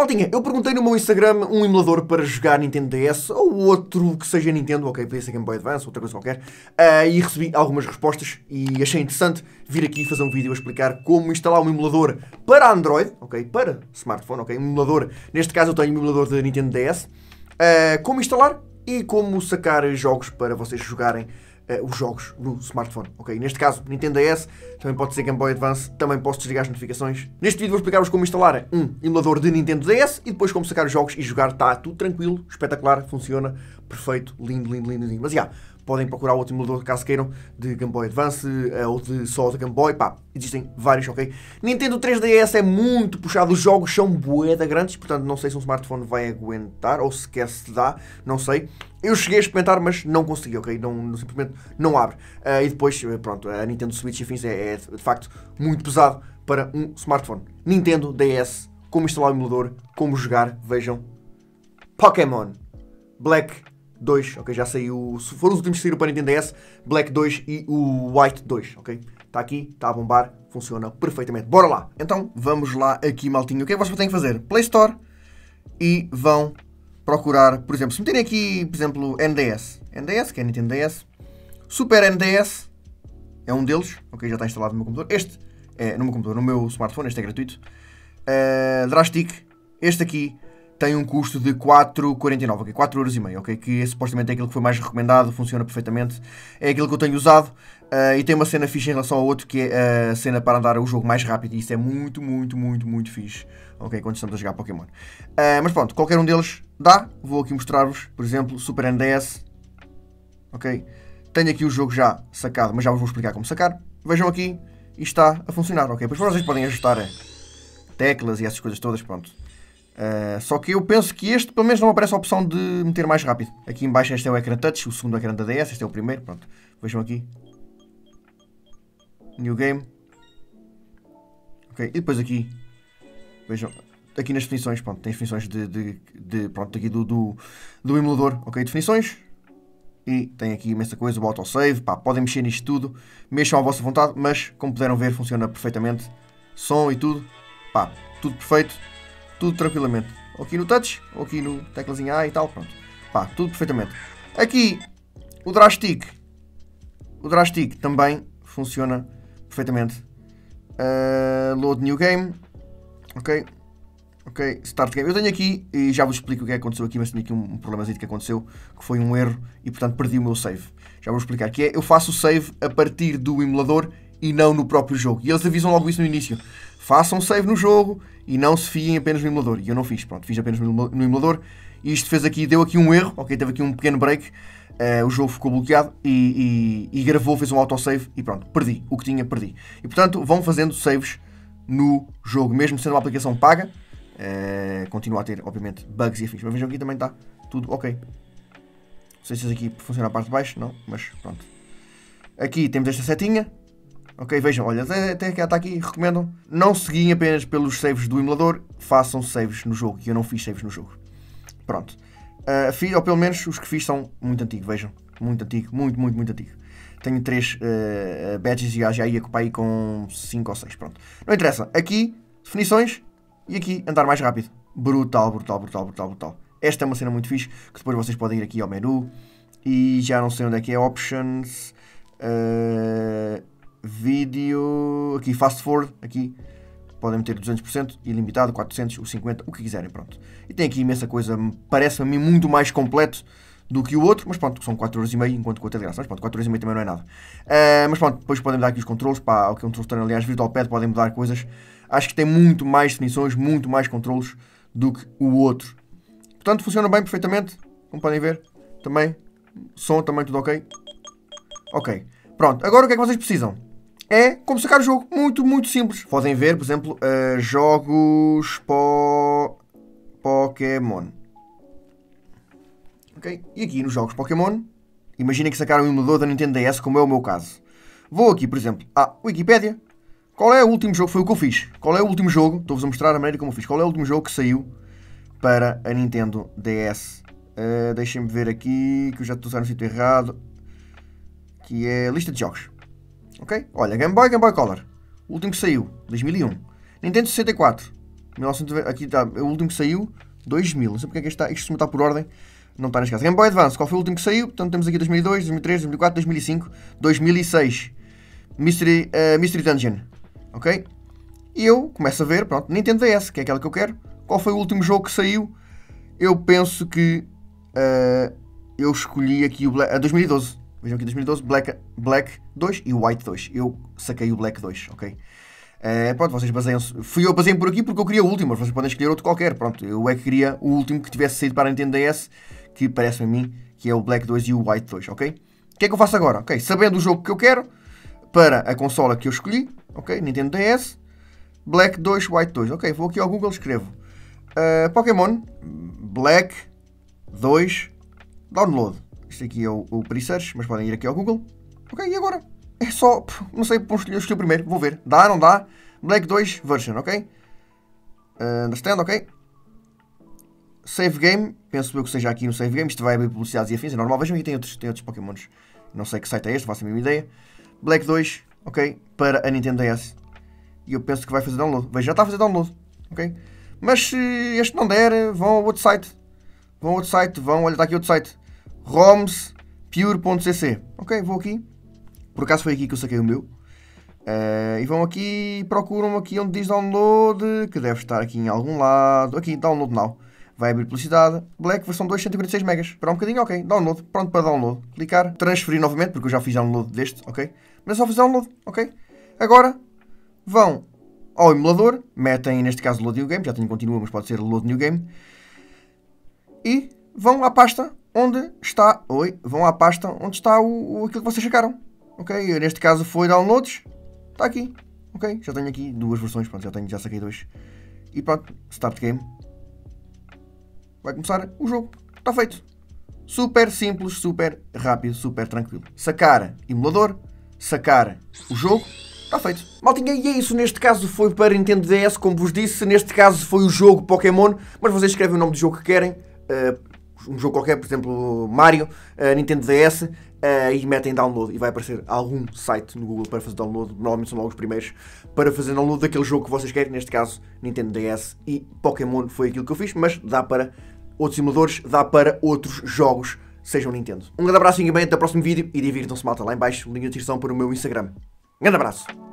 Maltinha, eu perguntei no meu Instagram um emulador para jogar Nintendo DS ou outro que seja Nintendo, ok, podia ser Game Boy Advance, outra coisa qualquer, uh, e recebi algumas respostas e achei interessante vir aqui fazer um vídeo a explicar como instalar um emulador para Android, ok, para smartphone, ok, um emulador, neste caso eu tenho um emulador de Nintendo DS, uh, como instalar e como sacar jogos para vocês jogarem uh, os jogos no smartphone. Ok? Neste caso, Nintendo DS, também pode ser Game Boy Advance, também posso desligar as notificações. Neste vídeo vou explicar-vos como instalar um emulador de Nintendo DS e depois como sacar os jogos e jogar. Está tudo tranquilo, espetacular, funciona, perfeito, lindo, lindo, lindo, lindo. Mas já, yeah, podem procurar outro emulador caso queiram, de Game Boy Advance uh, ou de só de Game Boy, pá, existem vários, ok? Nintendo 3DS é muito puxado, os jogos são boeda grandes, portanto não sei se um smartphone vai aguentar ou sequer se dá, não sei. Eu cheguei a experimentar, mas não consegui, ok? Não, simplesmente não abre. Uh, e depois, eh, pronto, a Nintendo Switch enfim, é, é de facto muito pesado para um smartphone. Nintendo DS, como instalar o emulador, como jogar, vejam. Pokémon Black 2, ok? Já saiu. Se for os últimos que saíram para Nintendo DS, Black 2 e o White 2, ok? Está aqui, está a bombar, funciona perfeitamente. Bora lá! Então vamos lá aqui, maltinho. O que é que vocês têm que fazer? Play Store e vão procurar, por exemplo, se meterem aqui, por exemplo, NDS. NDS, que é Nintendo DS. Super NDS é um deles, ok? Já está instalado no meu computador. Este é no meu computador, no meu smartphone, este é gratuito. Uh, Drastic, este aqui tem um custo de 4,49, ok? 4,5€, ok? Que é, supostamente é aquilo que foi mais recomendado, funciona perfeitamente. É aquilo que eu tenho usado uh, e tem uma cena fixe em relação ao outro, que é a cena para andar o jogo mais rápido. E isso é muito, muito, muito, muito fixe, ok? Quando estamos a jogar Pokémon. Uh, mas pronto, qualquer um deles dá. Vou aqui mostrar-vos, por exemplo, Super NDS, ok? Tenho aqui o jogo já sacado, mas já vos vou explicar como sacar. Vejam aqui, e está a funcionar, ok? Depois vocês podem ajustar teclas e essas coisas todas, pronto. Uh, só que eu penso que este, pelo menos, não aparece a opção de meter mais rápido. Aqui em baixo este é o ecrã touch, o segundo ecrã da DS, este é o primeiro, pronto. Vejam aqui. New Game. Ok, e depois aqui, vejam, aqui nas definições, pronto, tem definições de, de, de pronto, aqui do, do, do, emulador, ok, definições. E tem aqui imensa coisa, o autosave, pá, podem mexer nisto tudo, mexam à vossa vontade, mas como puderam ver, funciona perfeitamente. Som e tudo, pá, tudo perfeito tudo tranquilamente. Ou aqui no touch, ou aqui no teclazinho A e tal, pronto. Pá, tudo perfeitamente. Aqui, o Drastic. O Drastic também funciona perfeitamente. Uh, load new game. Ok. Ok, start game. Eu tenho aqui, e já vos explico o que é que aconteceu aqui, mas tenho aqui um, um problemazinho que aconteceu, que foi um erro, e portanto perdi o meu save. Já vou explicar, que é, eu faço o save a partir do emulador e não no próprio jogo. E eles avisam logo isso no início. Façam save no jogo e não se fiem apenas no emulador. E eu não fiz, pronto, fiz apenas no emulador. E isto fez aqui, deu aqui um erro, ok, teve aqui um pequeno break. Uh, o jogo ficou bloqueado e, e, e, gravou, fez um autosave e pronto, perdi. O que tinha, perdi. E portanto, vão fazendo saves no jogo, mesmo sendo uma aplicação paga. Uh, continua a ter, obviamente, bugs e afins. Mas vejam aqui também está tudo ok. Não sei se aqui funciona a parte de baixo, não, mas pronto. Aqui temos esta setinha, Ok, vejam, olha, até que está aqui, recomendam. Não seguem apenas pelos saves do emulador, façam saves no jogo. Eu não fiz saves no jogo. Pronto. Uh, fiz, ou pelo menos os que fiz são muito antigos, vejam. Muito antigo, muito, muito, muito antigo. Tenho três uh, badges e já ia ocupar aí com 5 ou 6. Pronto. Não interessa. Aqui, definições. E aqui, andar mais rápido. Brutal, brutal, brutal, brutal, brutal. Esta é uma cena muito fixe. Que depois vocês podem ir aqui ao menu. E já não sei onde é que é. Options. Uh, vídeo, aqui fast forward, aqui podem meter 200%, ilimitado, 400, o 50, o que quiserem, pronto. E tem aqui imensa coisa, parece-me a mim muito mais completo do que o outro, mas pronto, são 4,5€ enquanto que o outro de graça, mas pronto, 4,5€ também não é nada. Uh, mas pronto, depois podem mudar aqui os controles, pá, o que é um controle aliás, virtual pad, podem mudar coisas. Acho que tem muito mais definições, muito mais controles do que o outro. Portanto, funciona bem, perfeitamente, como podem ver, também, som também tudo ok. Ok, pronto, agora o que é que vocês precisam? É como sacar o jogo. Muito, muito simples. Podem ver, por exemplo, uh, jogos po... Pokémon. Ok? E aqui nos jogos Pokémon, imaginem que sacaram um emulador da Nintendo DS, como é o meu caso. Vou aqui, por exemplo, à Wikipedia. Qual é o último jogo? Foi o que eu fiz. Qual é o último jogo? Estou-vos a mostrar a maneira como eu fiz. Qual é o último jogo que saiu para a Nintendo DS? Uh, Deixem-me ver aqui, que eu já estou a usar no sítio errado. Que é lista de jogos. Ok? Olha, Game Boy, Game Boy Color. O último que saiu, 2001. Nintendo 64. 1990, aqui está, o último que saiu, 2000. Não sei porque é que está, isto está por ordem. Não está neste caso. Game Boy Advance, qual foi o último que saiu? Portanto, temos aqui 2002, 2003, 2004, 2005, 2006. Mystery, uh, Mystery Dungeon. Ok? E eu começo a ver, pronto, Nintendo DS, que é aquela que eu quero. Qual foi o último jogo que saiu? Eu penso que uh, eu escolhi aqui o Black, uh, 2012. Vejam aqui 2012, Black, Black 2 e White 2. Eu saquei o Black 2, ok? Uh, pronto, vocês baseiam-se. Fui eu basei por aqui porque eu queria o último, mas vocês podem escolher outro qualquer. Pronto, eu é que queria o último que tivesse saído para a Nintendo DS, que parece-me a mim que é o Black 2 e o White 2, ok? O que é que eu faço agora? Ok, sabendo o jogo que eu quero, para a consola que eu escolhi, ok? Nintendo DS, Black 2, White 2. Ok, vou aqui ao Google, escrevo uh, Pokémon Black 2 Download. Isto aqui é o, o pre-search, mas podem ir aqui ao Google. Ok, e agora? É só, não sei, vou escolher, escolher primeiro, vou ver. Dá, não dá? Black 2 version, ok? Uh, understand, ok? Save game, penso eu que seja aqui no save game. Isto vai abrir publicidades e afins, é normal. Vejam aqui, tem outros, tem outros Pokémons. Não sei que site é este, faço a mesma ideia. Black 2, ok? Para a Nintendo DS. E eu penso que vai fazer download. Veja, já está a fazer download, ok? Mas se este não der, vão ao outro site. Vão ao outro site, vão, olha, está aqui outro site. romspure.cc. Ok, vou aqui. Por acaso foi aqui que eu saquei o meu. Uh, e vão aqui procuram aqui onde diz download, que deve estar aqui em algum lado. Aqui, download now. Vai abrir publicidade. Black versão 2, 146 megas. Espera um bocadinho, ok. Download. Pronto para download. Clicar. Transferir novamente, porque eu já fiz download deste, ok? Mas é só fazer download, ok? Agora vão ao emulador, metem neste caso Load New Game, já tenho continua, mas pode ser Load New Game, e vão à pasta onde está, oi, vão à pasta onde está o, o aquilo que vocês chegaram, ok? Neste caso foi downloads, está aqui, ok? Já tenho aqui duas versões, pronto, já tenho, já saquei dois, e pronto, start game, vai começar o jogo, está feito, super simples, super rápido, super tranquilo, sacar emulador, sacar o jogo Está feito. Maltinha, e é isso. Neste caso foi para Nintendo DS, como vos disse. Neste caso foi o jogo Pokémon. Mas vocês escrevem o nome do jogo que querem. Uh, um jogo qualquer, por exemplo, Mario, uh, Nintendo DS. Uh, e metem download. E vai aparecer algum site no Google para fazer download. Normalmente são logo os primeiros. Para fazer download daquele jogo que vocês querem. Neste caso, Nintendo DS e Pokémon foi aquilo que eu fiz. Mas dá para outros simuladores, dá para outros jogos sejam Nintendo. Um grande abraço e bem até o próximo vídeo e divirtam-se malta lá em baixo, link de descrição para o meu Instagram. Um grande abraço!